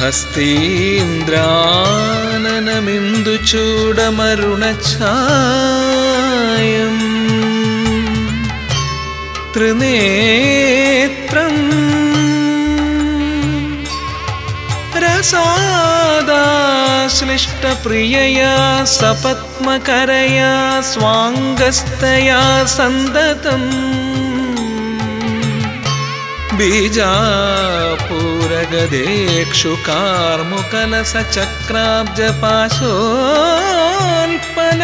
हस्तीन्द्राननमिन्दुचूडमरुणच्छायं त्रिनेत्रम् रसादाश्लिष्टप्रियया सपत्मकरया स्वाङ्गस्तया सन्दतम् बीजापूरगदेक्षु ीजापूरगदेक्षु कार्मुकलसचक्राब्जपाशोल्पल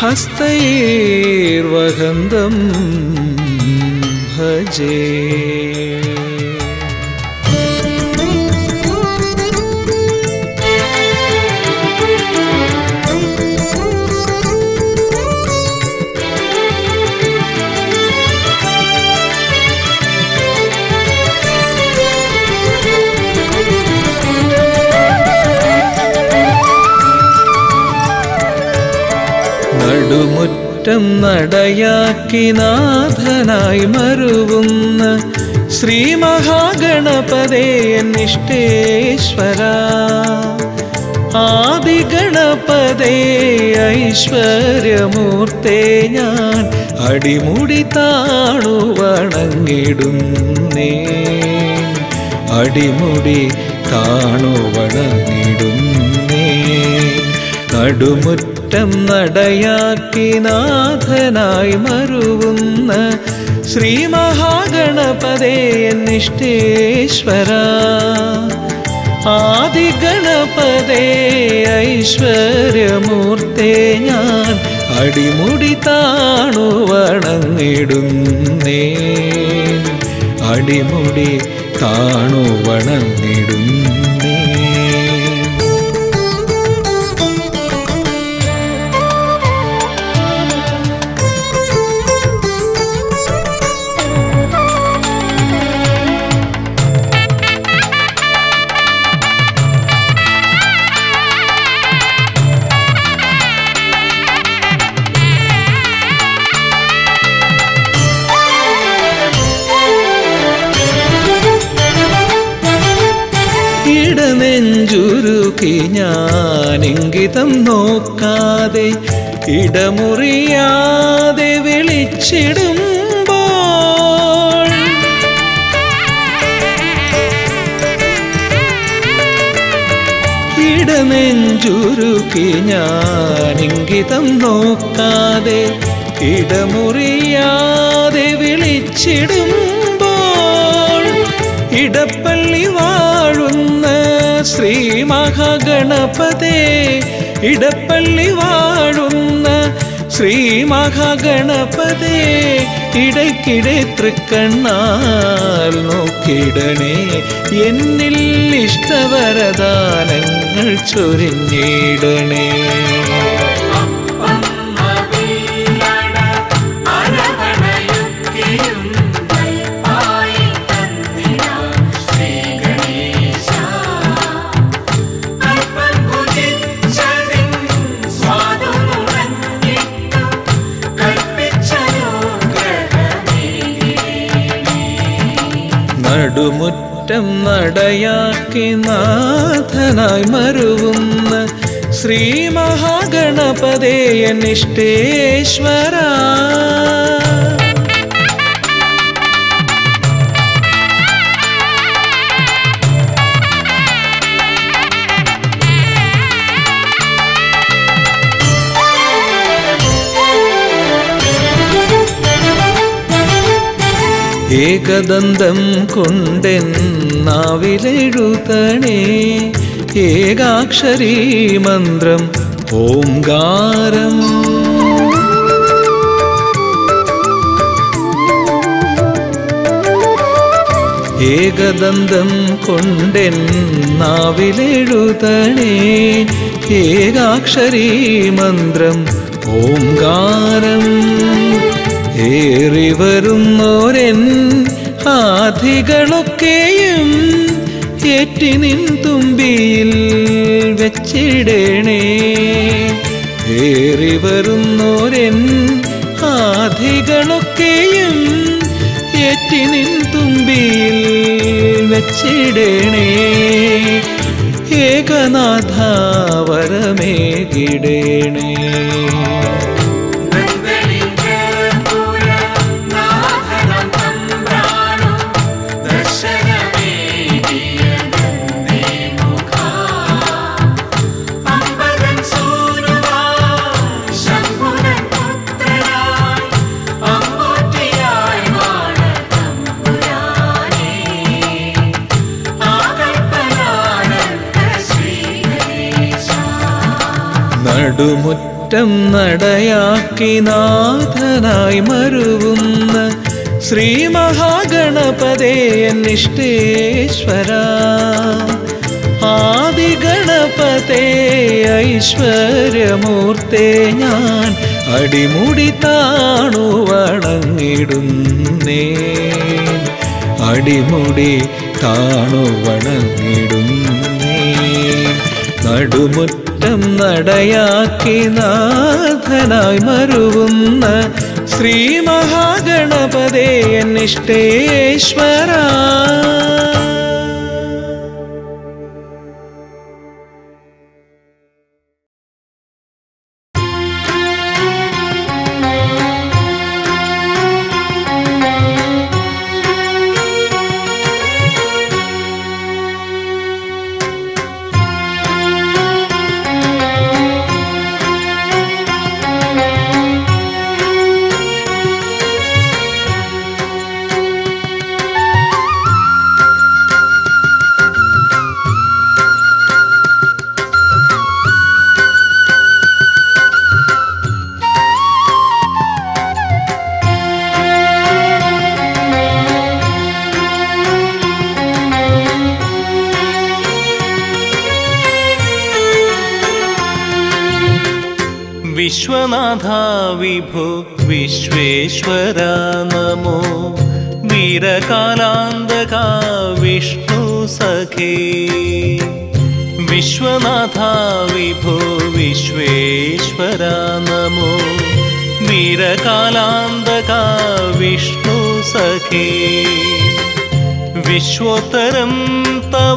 हस्तैर्वहन्दं भजे। നടുമുറ്റം നടയാക്കി നാഥനായി മരുവുന്ന ശ്രീ മഹാഗണപതേ നിഷ്ഠേശ്വര ആദിഗണപതേ ഐശ്വര്യമൂർത്തേ ഞാൻ അടിമുടി താണു വണങ്ങിടുന്നേ. അടിമുടി താണു വണങ്ങിടുന്നേ. നടുമുറ്റം നടയാക്കി നാഥനായി മറുവുന്ന ശ്രീ മഹാഗണപതേ നിഷ്ഠേശ്വര ആദിഗണപതേ ഐശ്വര്യമൂർത്തേ ഞാൻ അടിമുടി താണു വണങ്ങിടുന്നേ. അടിമുടി താണു വണങ്ങിടുന്നേ. ഞാനിംഗിതം നോക്കാതെ ഇടമുറിയാതെ വിളിച്ചിടുമ്പോൾ. ഇടനെഞ്ചുരുക്കി ഞാനിംഗിതം നോക്കാതെ ഇടമുറിയാതെ വിളിച്ചിടുമ്പോൾ. ഇടപ്പ ശ്രീ മഹാഗണപതേ ഇടപ്പള്ളി വാഴുന്ന ശ്രീ മഹാഗണപതേ ഇടയ്ക്കിടെ തൃക്കണ്ണാൽ നോക്കിടണേ. എന്നിൽ ഇഷ്ടവരദാനങ്ങൾ ചൊരിഞ്ഞിടണേ. നാഥനായി മരുവുന്ന ശ്രീ മഹാഗണപതേയ നിഷ്ഠേശ്വര ഏകദന്തം കൊണ്ടെന്നാവിലെഴുതണേ. ഏകാക്ഷരീ മന്ത്രം. ഓംകാരം ഏകദന്തം കൊണ്ടെന്നാവിലെഴുതണേ ഏകാക്ഷരീ മന്ത്രം. ഓംകാരം ഏറി ആധികളൊക്കെയും ഏറ്റി നിൻ തുമ്പിയിൽ വെച്ചിടണേ. ഏറി വരുന്നോരെൻ ആധികളൊക്കെയും ഏറ്റി നിൻ തുമ്പിയിൽ വെച്ചിടേണേ. ഏകനാഥ വരമേകിടണേ നടുമുറ്റം നടയാക്കി നാഥനായി മരുവുന്ന ശ്രീ മഹാഗണപതേ എന്നിഷ്ടേശ്വര ആദിഗണപതേ ഐശ്വര്യമൂർത്തേ ഞാൻ അടിമുടി താണു വണങ്ങിടുന്നേ. അടിമുടി താണു വണങ്ങിടുന്നേ. നടുമുറ്റം നടയാക്കി നാഥനായി മരുവുന്ന ശ്രീ മഹാഗണപതേ എന്നിഷ്ടേശ്വര विश्वनाथा विभो विश्वेश्वरा नमो। मीरकालान्धका विष्णु सखी। विश्वनाथा विभो विश्वेश्वरा नमो। निरकालान्धका विष्णुसखी विश्वोत्तरं तव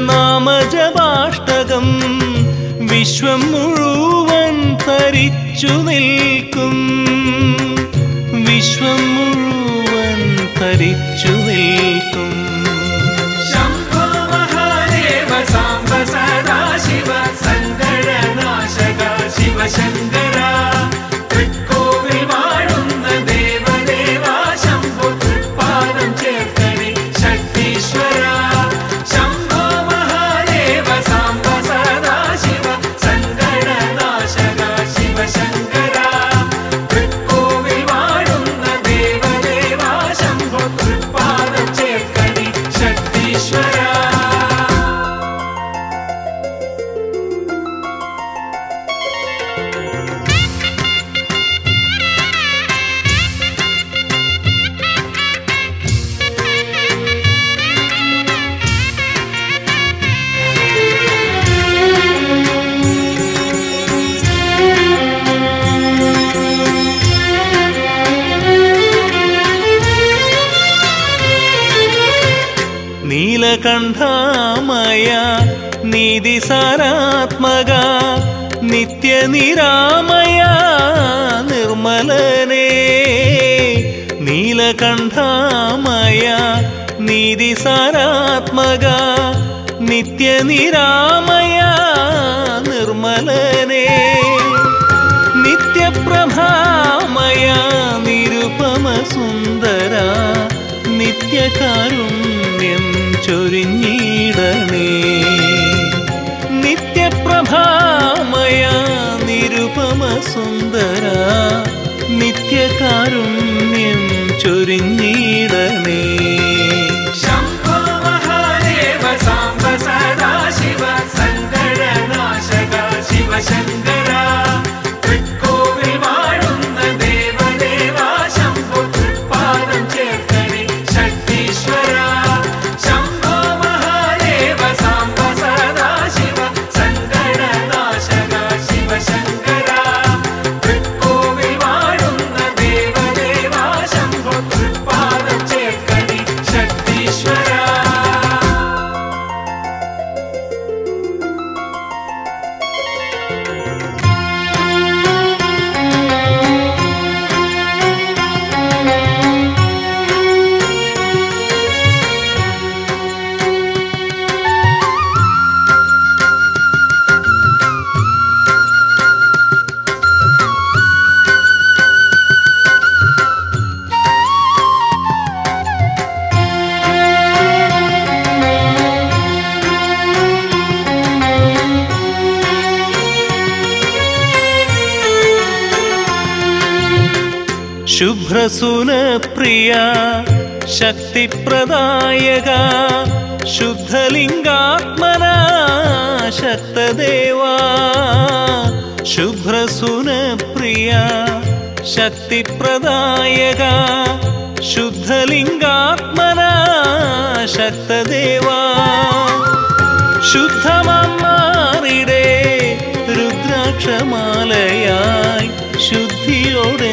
नाम जबाष्टकं विश्वं തരിച്ചു നിൽക്കും. വിശ്വം മുഴുവൻ തരിച്ചു നിൽക്കും. ശിവ സങ്കടനാശക നീലകണ്ഠാമയ നീതിസാരാത്മക നിത്യനിരാമയ നിർമ്മലനേ. നീലകണ്ഠാമയ നീതിസാരാത്മക നിത്യനിരാമയ നിർമ്മലനേ. നിത്യപ്രഭാമയ നിരുപമ സുന്ദര നിത്യകാരുണ്യം ചൊരിഞ്ഞിടണേ. നിത്യപ്രഭാമയ നിരുപമ സുന്ദര നിത്യകാരുണ്യം ചൊരിഞ്ഞിടണേ. സങ്കടനാശക ശിവശങ്കര सुन प्रिया शक्ति शक्तिप्रदायक शुद्धलिङ्गात्मना शक्तदेवा शुभ्रसुरप्रिया शक्तिप्रदायक शुद्धलिङ्गात्मना शक्तदेवा शुद्धमारिडे रुद्राक्षमालयाय शुद्धियोडे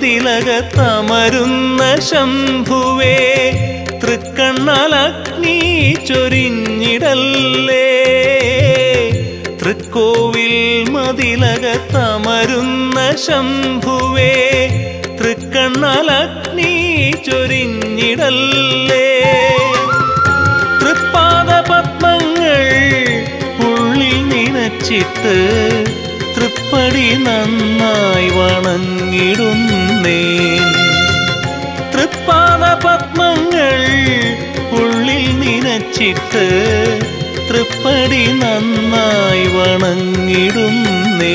മതിലകത്തമരുന്ന ശംഭുവേ തൃക്കണ്ണലഗ്നി ചൊരിഞ്ഞിടല്ലേ. തൃക്കോവിൽ മതിലകത്തമരുന്ന ശംഭുവേ തൃക്കണ്ണലഗ്നി ചൊരിഞ്ഞിടല്ലേ. തൃപ്പാദ പത്മങ്ങൾ ഉള്ളിൽ നിനച്ചിട്ട് തൃപ്പടി നന്നായി വണങ്ങിടുന്നേ തൃപ്പാദ പത്മങ്ങൾ ഉള്ളിൽ നിനച്ചിട്ട് തൃപ്പടി നന്നായി വണങ്ങിടുന്നേ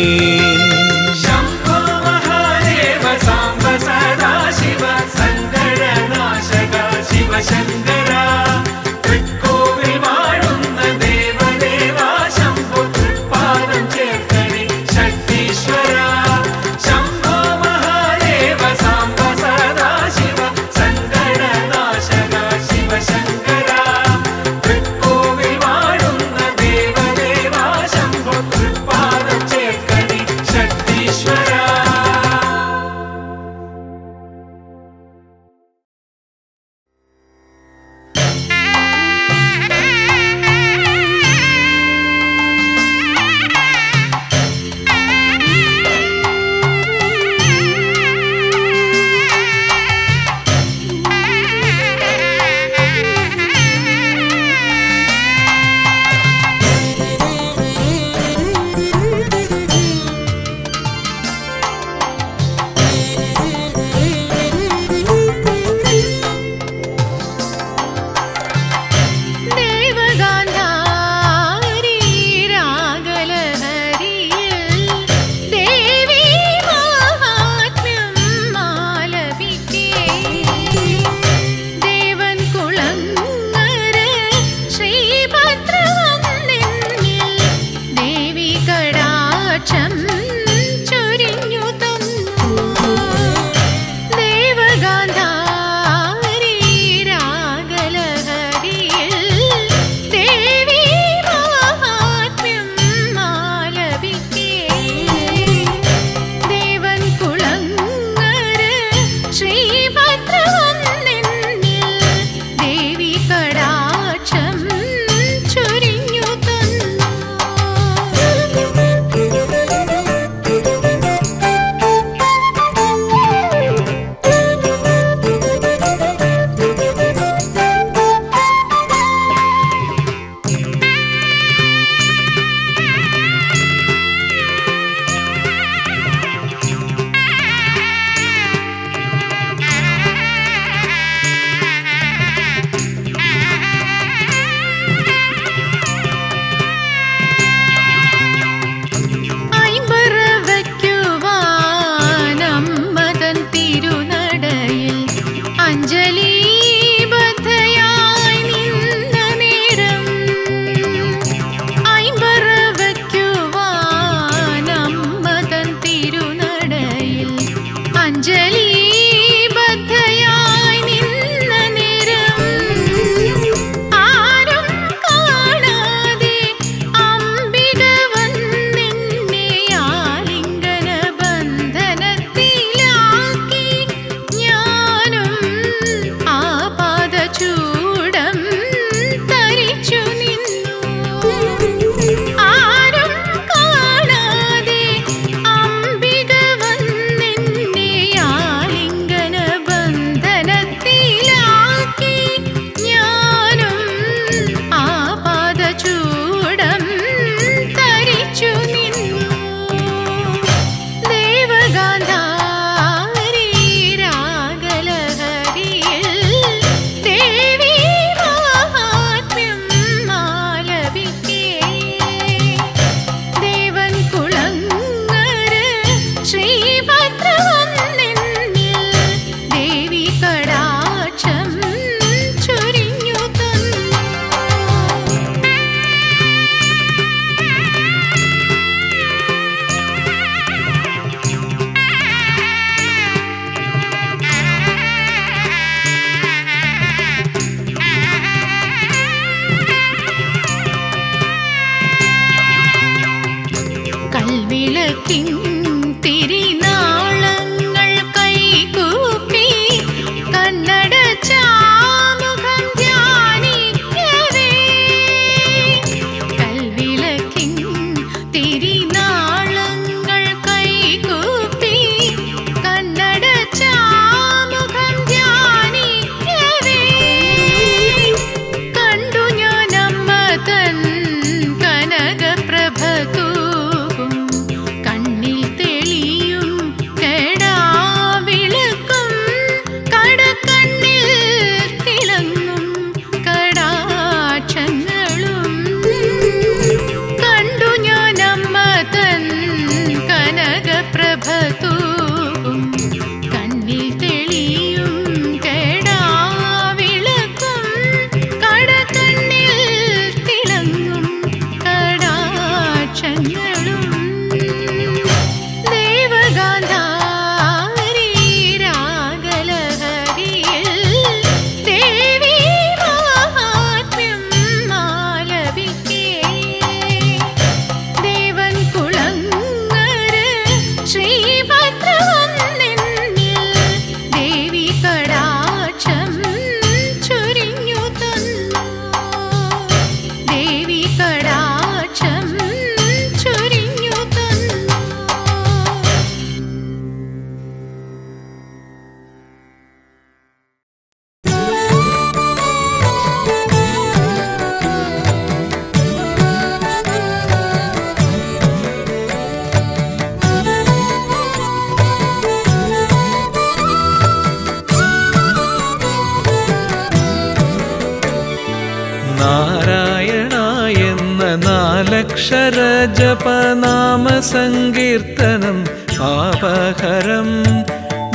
അക്ഷര ജപനാമ സങ്കീർത്തനം പാപഹരം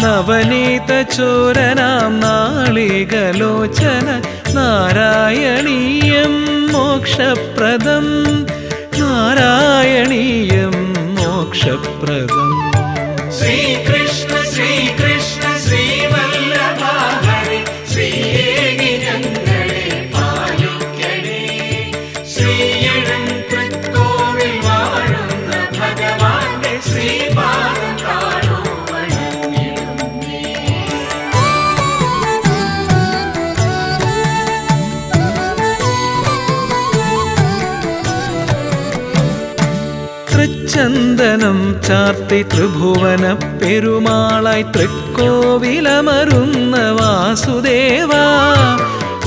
നവനീത ചോരനാം നാളികലോചന നാരായണീയം മോക്ഷപ്രദം നാരായണീയം മോക്ഷപ്രദം ചന്ദനം ചാർത്തി ത്രിഭുവന പെരുമാളായി തൃക്കോവിലമറുന്ന വാസുദേവ.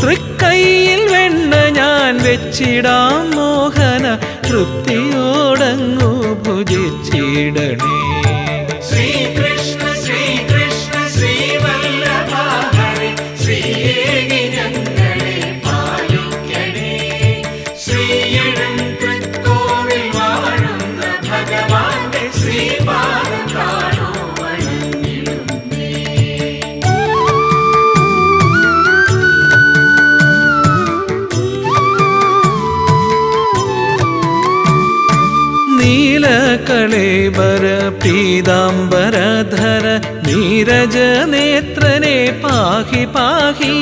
തൃക്കൈയിൽ വെണ്ണ ഞാൻ വെച്ചിടാം മോഹന തൃപ്തിയോടങ്ങു ഭുജിച്ചിടണേ. പീതാംബരധര നീരജനേത്രനെ പാഹി പാഹി.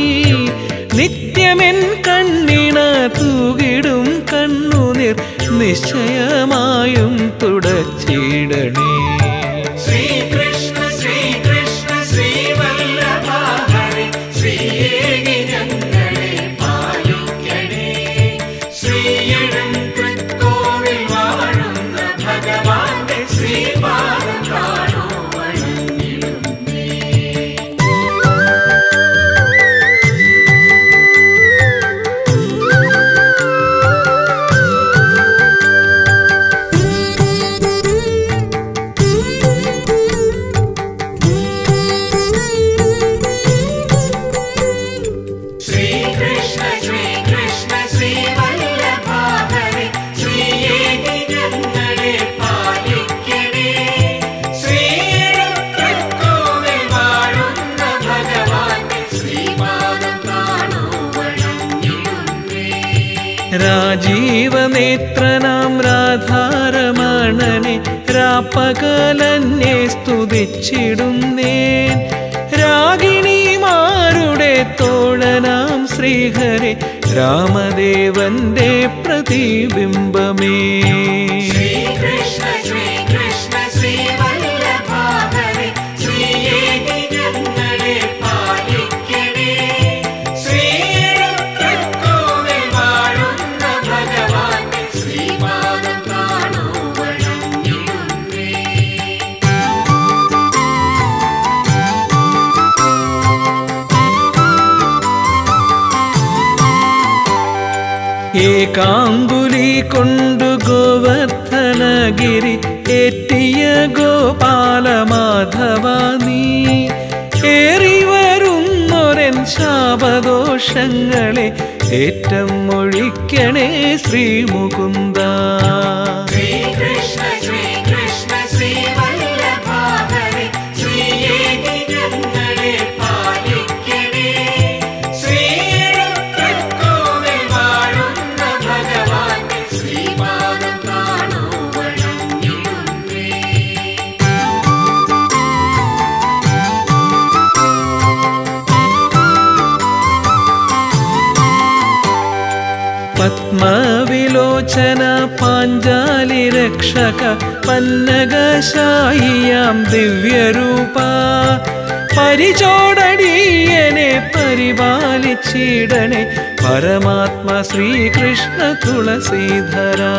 നിത്യമെൻ കണ്ണിണ തൂകിടും കണ്ണുനിർ നിശ്ചയമായും തുടച്ചിടണേ. പകലന്നെ സ്തുതിച്ചിടുന്നേൻ. രാഗിണിമാരുടെ തോഴനാം ശ്രീഹരെ രാമദേവന്റെ പ്രതിബിംബമേ. ഏകാംബുലി കൊണ്ടു ഗോവർദ്ധനഗിരി ഏറ്റിയ ഗോപാലമാധവ നീ. ഏറി വരുന്നൊരൻ ശാപദോഷങ്ങളെ ഏറ്റം ഒഴിക്കണേ ശ്രീമുകുന്ദ കാഞ്ചന പാഞ്ചാലി രക്ഷക പല്ലകശായിയാം ദിവ്യരൂപ. പരിചോടടിയനെ പരിപാലിച്ചിടണേ പരമാത്മ ശ്രീകൃഷ്ണ തുളസീധരാ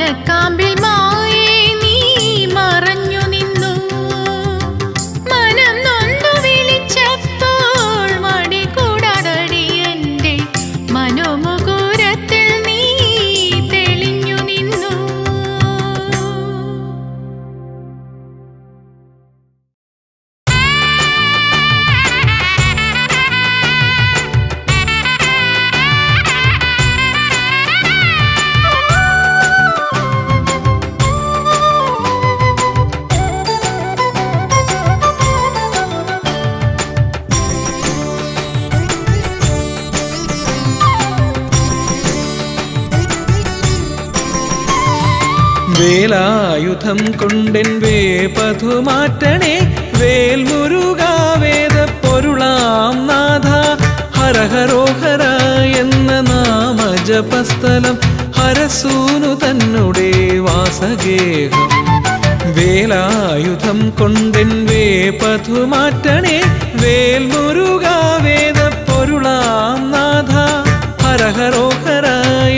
மனக்காம்பில் மா വേലായുധം കൊണ്ടെൻ വേപഥു മാറ്റണേ വേൽമുരുകാവേദ പൊരുളാം നാഥ. ഹരഹരോഹര എന്ന നാമജപസ്ഥലം. ഹരസൂനു തന്നുടെ വാസഗേഹം. വേലായുധം കൊണ്ടെൻ വേപഥു മാറ്റണേ വേൽമുരുകാവേദ പൊരുളാം നാഥ. ഹരഹരോഹര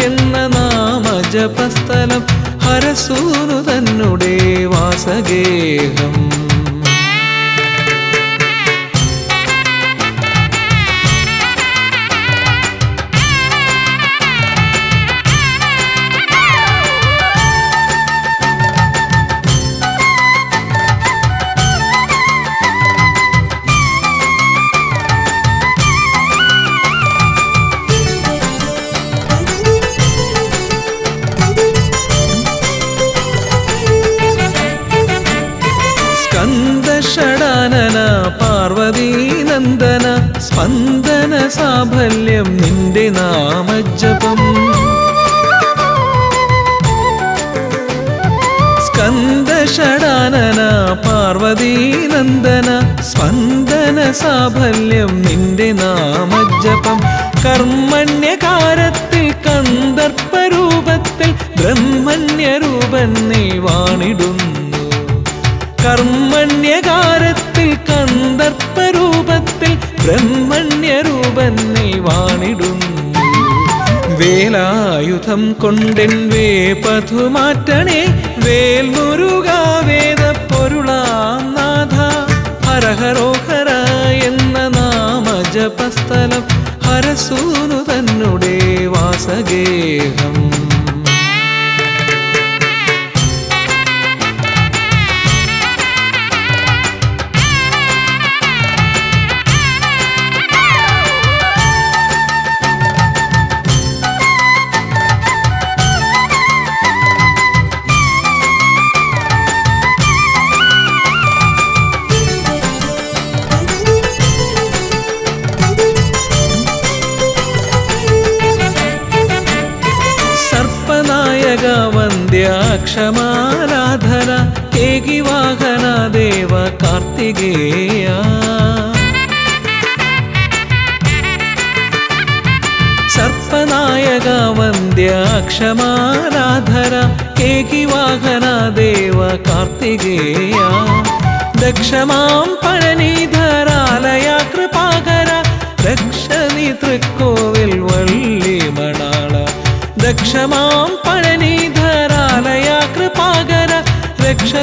എന്ന നാമജപസ്ഥലം. ഹരസൂനു देवासगेहम्। സ്പന്ദന സാഫല്യം നിന്റെ നാമജപം. സ്കന്ദഷടാനന പാർവതീനന്ദന സ്പന്ദന സാഫല്യം നിന്റെ നാമജപം. കർമ്മണ്യകാരത്തിൽ കന്ദർപ്പരൂപത്തിൽ ബ്രഹ്മണ്യരൂപൻ നീ വാണിടുന്നു. കർമ്മണ്യകാരത്തിൽ കന്ദർപ്പരൂപത്തിൽ ബ്രഹ്മണ്യരൂപൻ നീ വാണിടുന്നു. വേലായുധം കൊണ്ടെൻ വേ പഥുമാറ്റണേ വേൽമുരുകാവേദ പൊരുളാം നാഥ ഹരഹരോഹര എന്ന നാമജപസ്ഥലം ഹരസൂനു തന്നുടേ വാസഗേഹം. ಕಾರ್ತಿಗೇಯ ಸರ್ಪನಾಯಕ ವಂದ್ಯಾಕ್ಷಮಾರಾಧರ ಕೇಕಿ ವಾಹನ ದೇವ ಕಾರ್ತಿಗೇಯ ದಕ್ಷ ಮಾಂ ಪಳನಿಧರಾಲಯ ಕೃಪಾಕರ ದಕ್ಷನಿ ತೃಕೋವಿಲ್ ವಳ್ಳಿ ಮಣಾಳ ದಕ್ಷ ಮಾಂ ಪಳನಿಧ രക്ഷ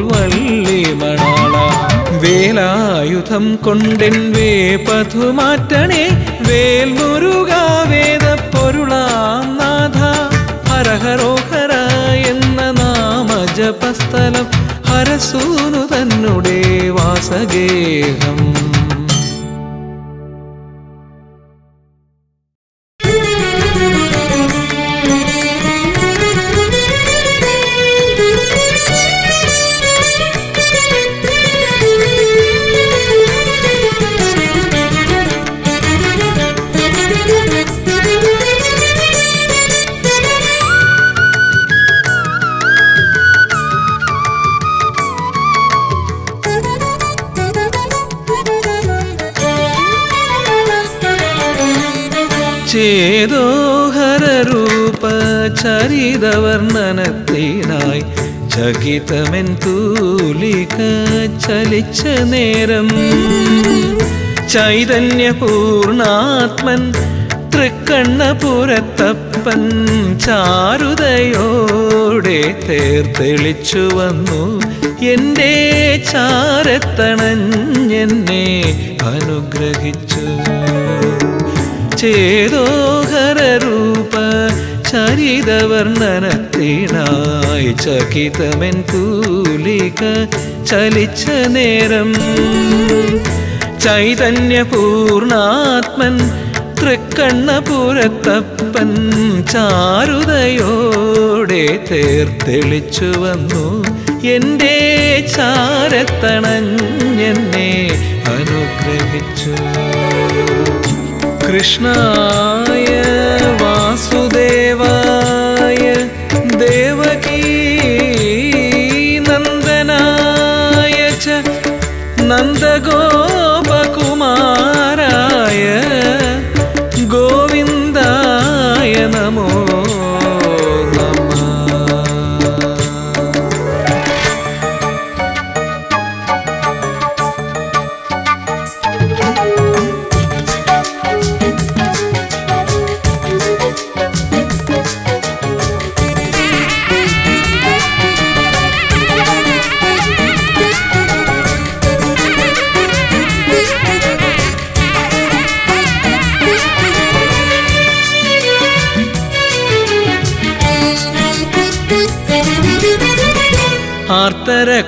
വള്ളി മണാള. വേലായുധം കൊണ്ടെൻ വേ പഥുമാറ്റണേ വേൽ മുരുകാവേദ പൊരുളാം നാഥ. ഹരഹരോഹര എന്ന നാമജപസ്ഥലം ഹരസൂനു തന്നുടേ വാസഗേഹം. ചരിതവർണനത്തിനായി ചകിതമെൻ തൂലിക ചലിച്ച നേരം. ചൈതന്യപൂർണാത്മൻ തൃക്കണ്ണപുരത്തപ്പൻ ചാരുതയോടെ തേർത്തെളിച്ചു വന്നു. എന്റെ ചാരത്തണഞ്ഞെന്നെ അനുഗ്രഹിച്ചു. ചേതോഹരൂപ ചരിതവർണനത്തിനായി ചകിതമെൻ തൂലിക ചലിച്ച നേരം. ചൈതന്യപൂർണാത്മൻ തൃക്കണ്ണപുരത്തപ്പൻ ചാരുതയോടെ തേർത്തെളിച്ചു വന്നു. എന്റെ ചാരത്തണഞ്ഞെന്നെ അനുഗ്രഹിച്ചു. കൃഷ്ണായ go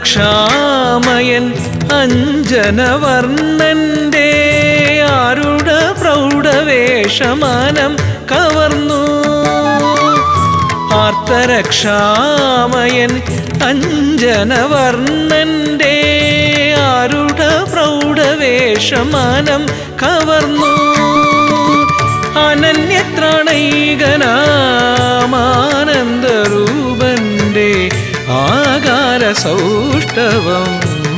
ആർത്തരക്ഷാമയൻ അഞ്ജനവർണന്റെ ആരുട പ്രൗഢവേഷമാനം കവർന്നു. ആർത്തരക്ഷാമയൻ അഞ്ജനവർണന്റെ ആരുട പ്രൗഢവേഷമാനം കവർന്നു. അനന്യത്രണൈകനാമാനന്ദരൂപന്റെ ആകാര സൗഷ്ടവം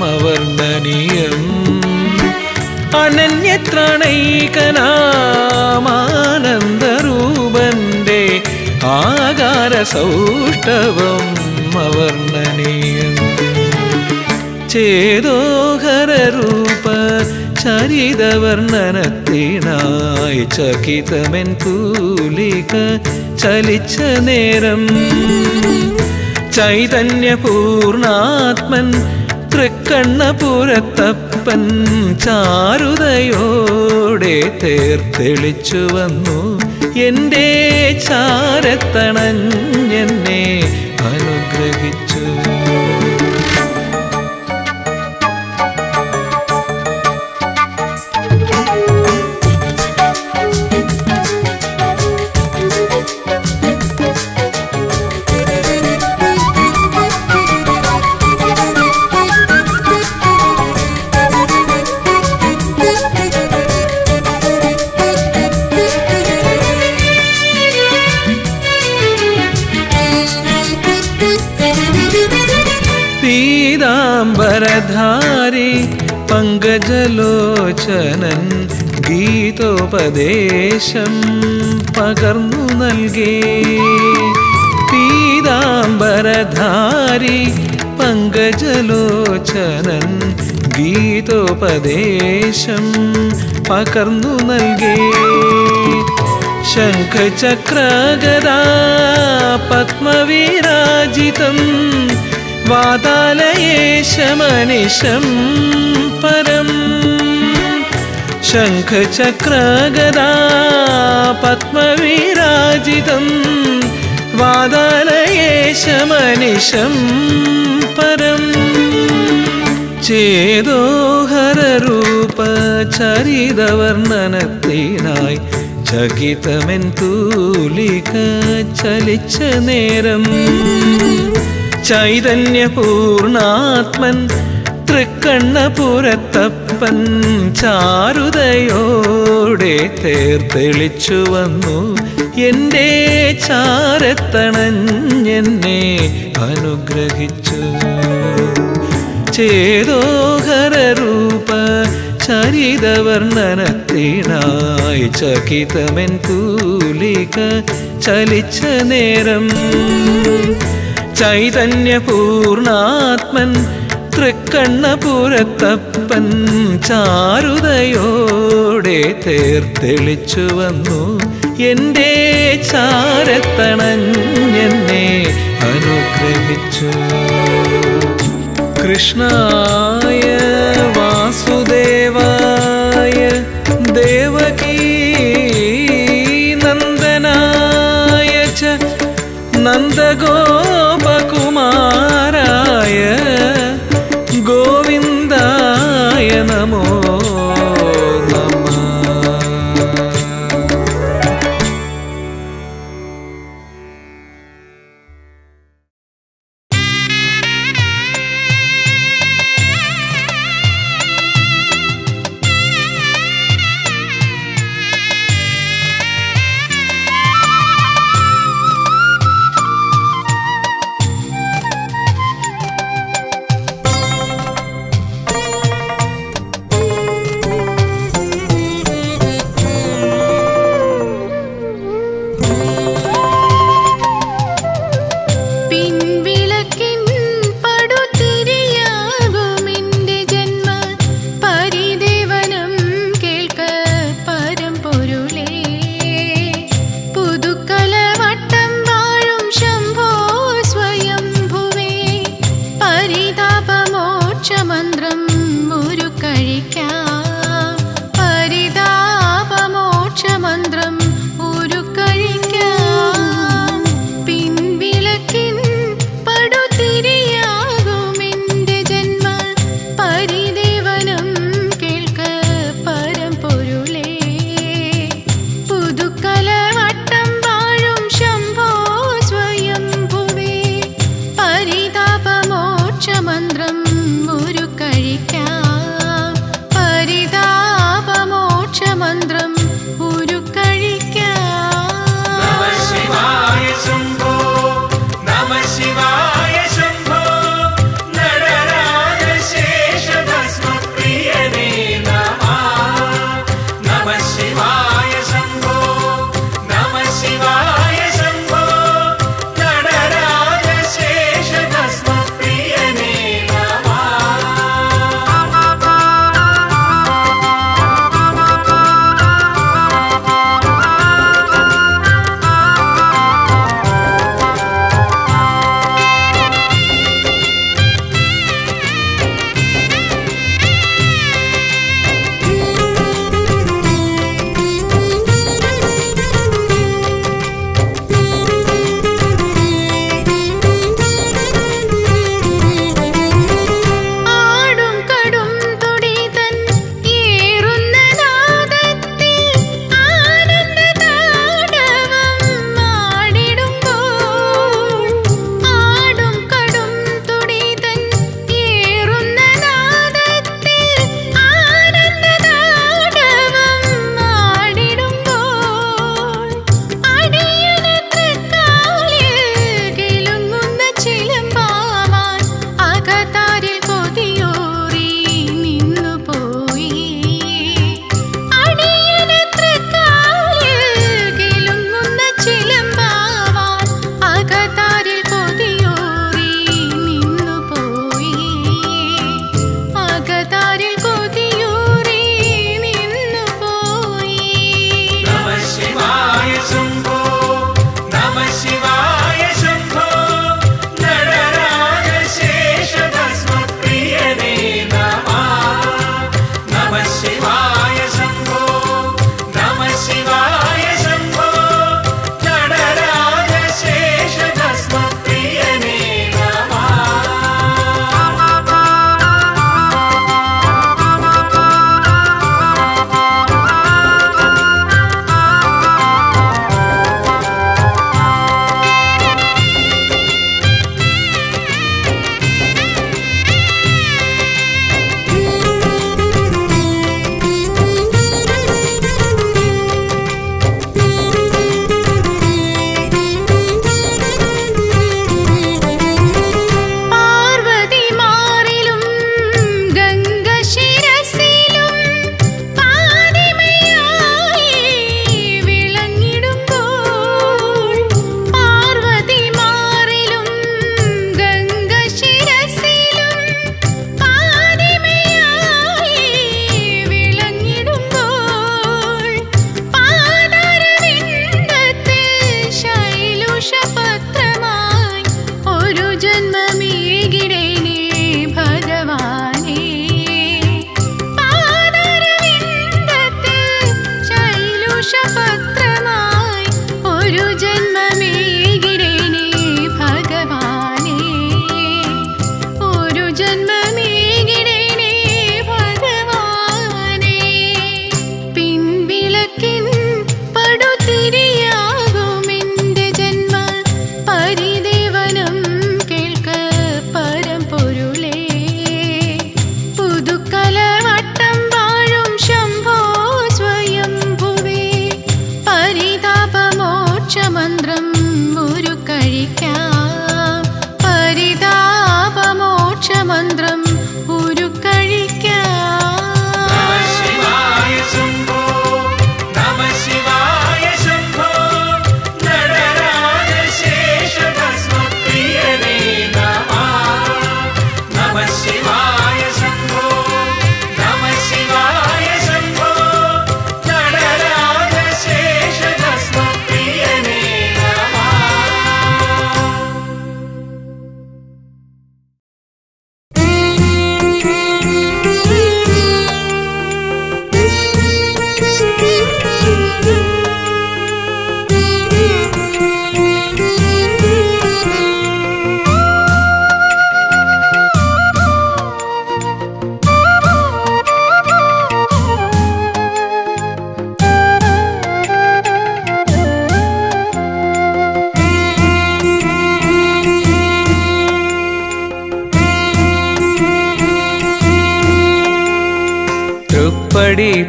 അവർണനീയം അനന്യത്രണൈകനാമാനന്ദരൂപന്റെ ആകാര സൗഷ്ടവം അവർണനീയം ചേതോഹരൂപ ചരിതവർണനത്തിനായി ചകിതമെൻ തൂലിക ചലിച്ച നേരം ചൈതന്യപൂർണാത്മൻ തൃക്കണ്ണപുരത്തപ്പൻ ചാരുതയോടെ തേർത്തെളിച്ചു വന്നു. എന്റെ ചാരത്തണഞ്ഞെന്നെ അനുഗ്രഹിച്ചു. പങ്കജലോചനൻ ഗീതോപദേശം പകർന്നു നൽകി. പീതാംബരധാരി പങ്കജലോചനൻ ഗീതോപദേശം പകർന്നു നൽകി. ശംഖചക്രഗദാ പത്മവിരാജിതം വാതാലയേശമനിശം പരം. ശംഖചക്രഗദാ പത്മവിരാജിതം വാതാലയേശമനിശം പരം. ചേതോഹരൂപ ചരിതവർണനത്തിനായി ചകിതമെൻ തൂലിക ചലിച്ച നേരം. ചൈതന്യപൂർണാത്മൻ തൃക്കണ്ണപുരത്തപ്പൻ ചാരുതയോടെ തേർത്തെളിച്ചു വന്നു. എന്റെ ചാരത്തണഞ്ഞെന്നെ അനുഗ്രഹിച്ചു. ചേതോഹരൂപ ചരിതവർണനത്തിനായി ചകിതമെൻ തൂലിക ചലിച്ച നേരം. ചൈതന്യപൂർണാത്മൻ തൃക്കണ്ണപുരത്തപ്പൻ ചാരുതയോടെ തേർത്തെളിച്ചു വന്നു. എന്റെ ചാരത്തണഞ്ഞെന്നെ അനുഗ്രഹിച്ചു. കൃഷ്ണായ വാസുദേവായ ദേവകീ നന്ദനായ ച നന്ദഗോപകുമാരായ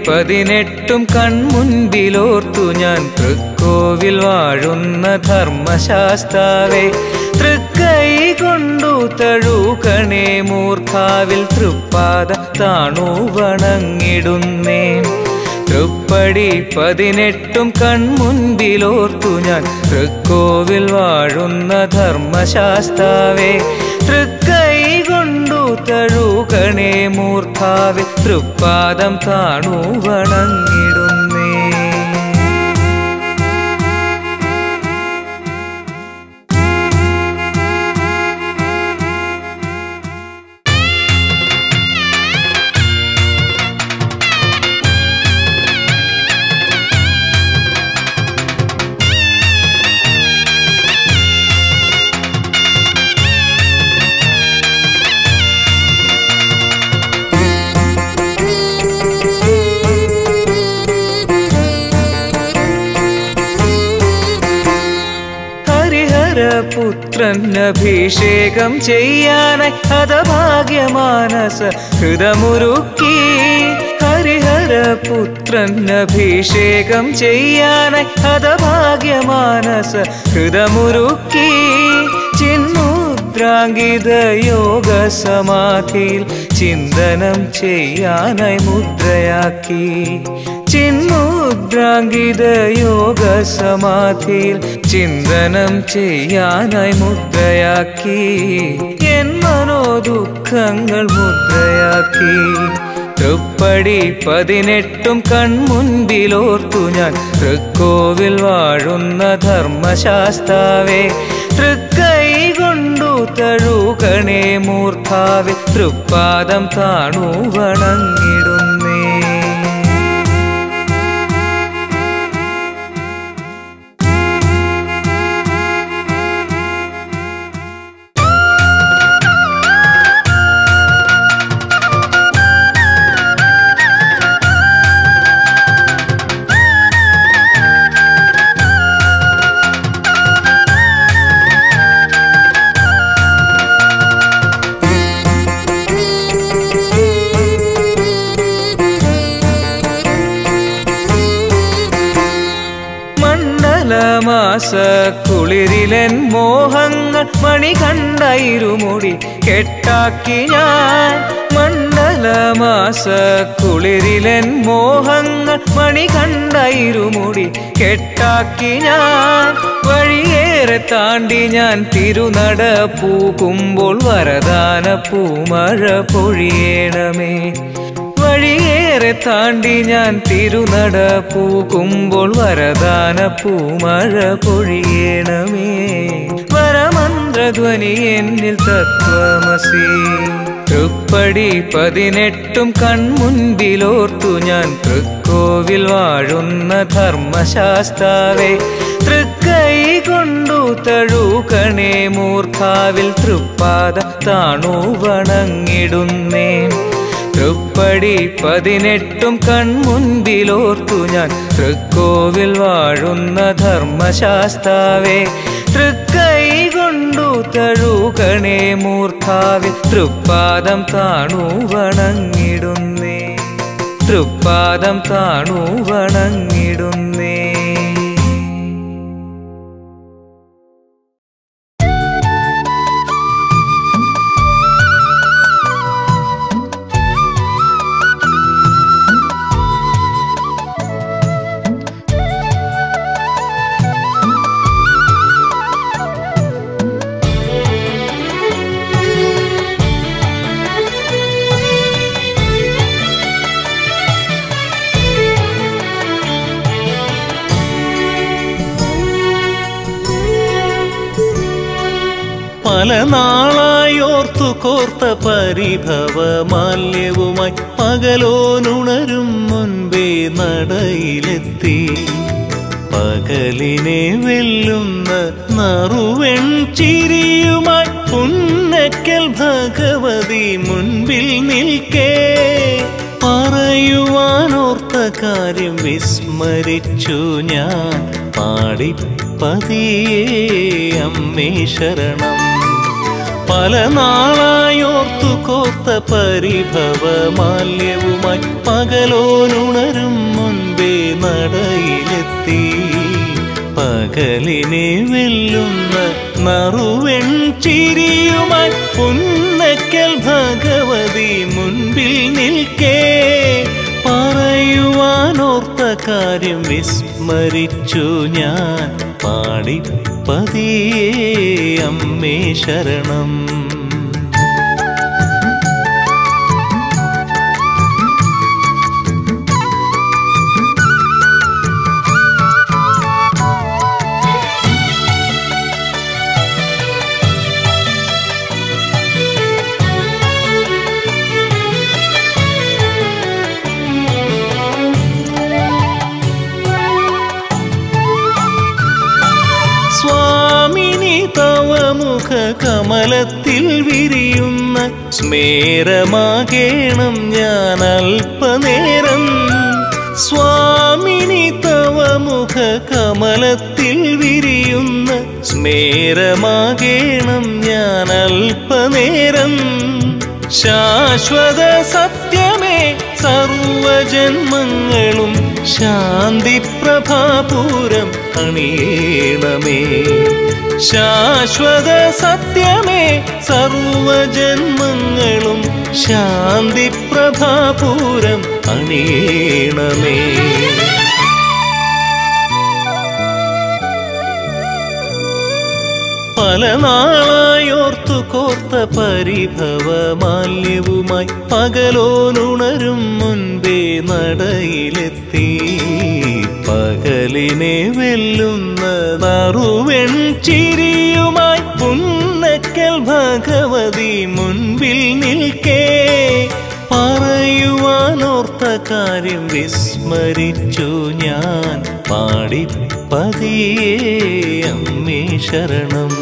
പതിനെട്ടും കൺമുൻപിലോർത്തു ഞാൻ തൃക്കോവിൽ വാഴുന്ന ധർമ്മശാസ്താവേ. തൃക്കൈ കൊണ്ടു തഴുകണേ മൂർഖാവിൽ തൃപ്പാദ താണു വണങ്ങിടുന്നേ തൃപ്പടി പതിനെട്ടും കൺമുൻപിലോർത്തു ഞാൻ തൃക്കോവിൽ വാഴുന്ന ധർമ്മശാസ്താവേ. തൃക്കൈ തഴുകണേ മൂർധാവിൽ തൃപ്പാദം താണു വണങ്ങിടുന്നേ അഭിഷേകം ചെയ്യാനായി ഹതഭാഗ്യമാനസ ഹൃദമുരുക്കി. ഹരിഹരപുത്രൻ അഭിഷേകം ചെയ്യാനായി ഹതഭാഗ്യമാനസ ഹൃദമുരുക്കി. ചിന്മുദ്രാങ്കിത യോഗ സമാധിയിൽ ചിന്തനം ചെയ്യാനായി മുദ്രയാക്കി. ചിന്മുദ്രാങ്കിത യോഗ സമാധിയിൽ ചിന്തനം ചെയ്യാനായി മുദ്രയാക്കി. എൻ മനോദുഃഖങ്ങൾ മുദ്രയാക്കി. തൃപ്പടി പതിനെട്ടും കൺമുൻപിലോർത്തു ഞാൻ. തൃക്കോവിൽ വാഴുന്ന ധർമ്മശാസ്താവേ തൃക്കൈ കൊണ്ടു തഴുകണേ മൂർത്താവേ തൃപ്പാദം താണു വണങ്ങിടുന്നേ കുളിരിലൻ മോഹങ്ങൾ മണി കണ്ടയിരുമുടി കെട്ടാക്കി ഞാൻ മണ്ഡലമാസ കുളിരിലൻ മോഹങ്ങൾ മണി കണ്ടയിരുമുടി കെട്ടാക്കി ഞാൻ വഴിയേറെ താണ്ടി ഞാൻ തിരുനട പൂക്കുമ്പോൾ വരദാന പൂമഴ പൊഴിയണമേ. വഴിയേറെ താണ്ടി ഞാൻ തിരുനട പൂക്കുമ്പോൾ വരദാന പൂമഴ പൊഴിയണമേ. വരമന്ത്രധ്വനി എന്നിൽ തത്വമസി. തൃപ്പടി പതിനെട്ടും കൺമുൻപിലോർത്തു ഞാൻ തൃക്കോവിൽ വാഴുന്ന ധർമ്മശാസ്താവേ. തൃക്കൈ കൊണ്ടു തഴുകണേ മൂർധാവിൽ തൃപ്പാദ താണു വണങ്ങിടുന്നേ. തൃപ്പടി പതിനെട്ടും കൺമുൻപിലോർത്തു ഞാൻ. തൃക്കോവിൽ വാഴുന്ന ധർമ്മശാസ്താവേ തൃക്കൈ കൊണ്ടു തഴുകണേ മൂർധാവിൽ തൃപ്പാദം താണു വണങ്ങിടുന്നേ തൃപ്പാദം താണു വണങ്ങിടുന്നേ. പല നാളായോർത്തു കോർത്ത പരിഭവ മാല്യവുമായി പകലോനുണരും മുൻപേ നടയിലെത്തി. പകലിനെ വെല്ലുന്ന നറുവെൺ ചിരിയുമായി പുന്നക്കൽ ഭഗവതി മുൻപിൽ നിൽക്കേ. പറയുവാനോർത്ത കാര്യം വിസ്മരിച്ചു ഞാൻ. പാടി പതിയേ അമ്മേ ശരണം. പല നാളായോർത്ത കോർത്ത പരിഭവമാല്യവുമായി പകലോനുണരും മുൻപേ നടയിലെത്തി. പകലിനെ വെല്ലുന്ന നറുവെൺ ചിരിയുമായി പുന്നക്കൽ ഭഗവതി മുൻപിൽ നിൽക്കേ. പറയുവാനോർത്ത കാര്യം വിസ്മരിച്ചു ഞാൻ. പാടി. പതിയേ അമ്മേ ശരണം. കമലത്തിൽ വിരിയുന്ന സ്മേരമാകേണം ഞാൻ അല്പനേരം. സ്വാമിനി തവ മുഖ കമലത്തിൽ വിരിയുന്ന സ്മേരമാകേണം ഞാൻ അല്പനേരം. ശാശ്വത സത്യമേ സർവജന്മങ്ങളും ശാന്തി പ്രഭാപൂരം അണിയേണമേ. ശാശ്വത സത്യമേ സർവജന്മങ്ങളും ശാന്തി പ്രഭാപൂരം അണിയേണമേ. പല നാളായോർത്തു കോർത്ത പരിഭവമാല്യവുമായി പകലോനുണരും മുൻപേ നടയിലെത്തി. പകലിനെ വെല്ലുന്ന നറുവെൺ ചിരിയുമായി പുന്നക്കൽ ഭഗവതി മുൻപിൽ നിൽക്കേ. പറയുവാനോർത്ത കാര്യം വിസ്മരിച്ചു ഞാൻ. പാടി പതിയേ അമ്മേ ശരണം.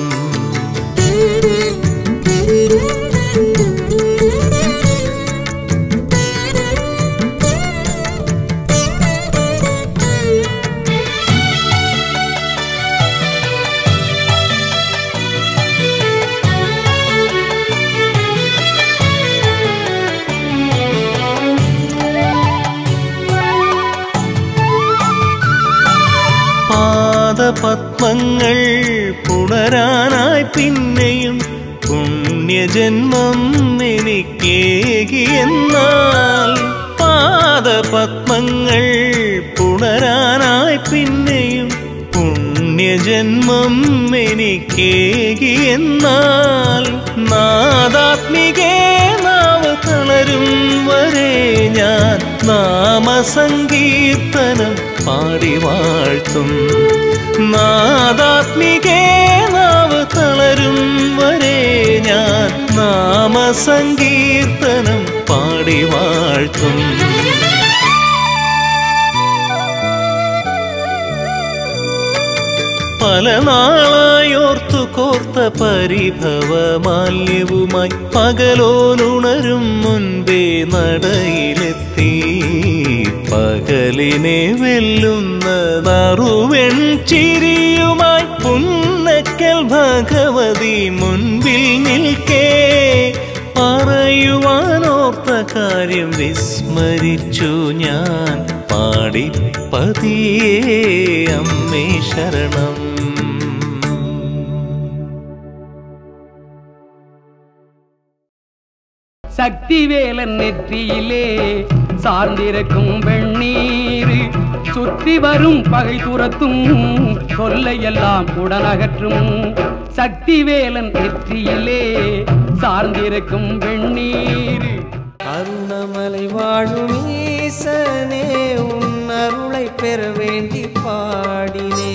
പുണ്യജന്മം എനിക്കേകിയെന്നാൽ പാദപത്മങ്ങൾ പുണരാനായി പിന്നെയും പുണ്യജന്മം എനിക്കേകിയെന്നാൽ നാദാത്മികേ നാവ് തളരും വരെ ഞാൻ നാമസങ്കീർത്തനം പാടി വാഴ്ത്തും. നാദാത്മികേ നാവ് തളരും വരെ നാമസങ്കീർത്തനം പാടി വാഴ്ത്തും. പല നാളായോർത്തു കോർത്ത പരിഭവമാല്യവുമായി പകലോലുണരും മുൻപേ നടയിലെത്തി. പകലിനെ വെല്ലുന്ന നറുവെൺ ചിരിയുമായി പുന്നക്കൽ ഭഗവതി മുൻപിൽ നിൽക്കേ. പറയുവാനോർത്ത കാര്യം വിസ്മരിച്ചു ഞാൻ. പാടി പതിയേ അമ്മേ ശരണം. ശക്തിവേലൻ നെറ്റിയിലേ சார்ந்திருக்கும் வெண்ணீர் சுற்றி வரும் பகை துரத்தும் கொல்லையெல்லாம் உடனகற்றும் சக்திவேலன் வெற்றியிலே சார்ந்திருக்கும் வெண்ணீர் அருணமலை வாழும் ஈசனே உன் அருளை பெற வேண்டி பாடினே.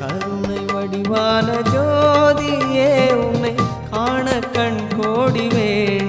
கருணை வடிவான ஜோதியே உன்னை காண கண் கோடி வேண்டி